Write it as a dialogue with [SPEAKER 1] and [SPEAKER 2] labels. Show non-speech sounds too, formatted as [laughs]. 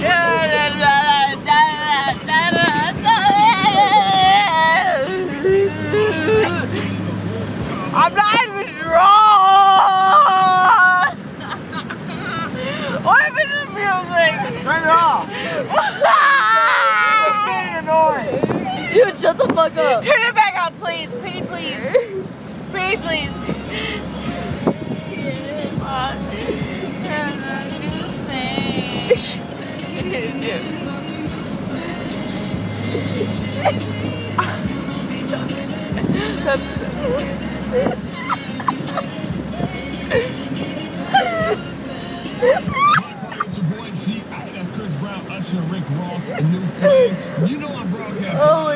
[SPEAKER 1] yeah. I'm not even drunk! What is the music?
[SPEAKER 2] Turn it off. Being [laughs] annoying.
[SPEAKER 3] Dude, shut the fuck up.
[SPEAKER 1] Turn it back up, please. Pretty please. Pretty please.
[SPEAKER 4] That's [laughs] Usher, Rick Ross, New Flame. You know I'm broadcasting.
[SPEAKER 3] Oh